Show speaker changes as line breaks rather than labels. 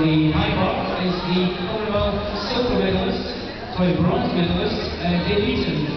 the high bar is the Commonwealth silver medalist, sorry, bronze medalist, uh, Dave Eaton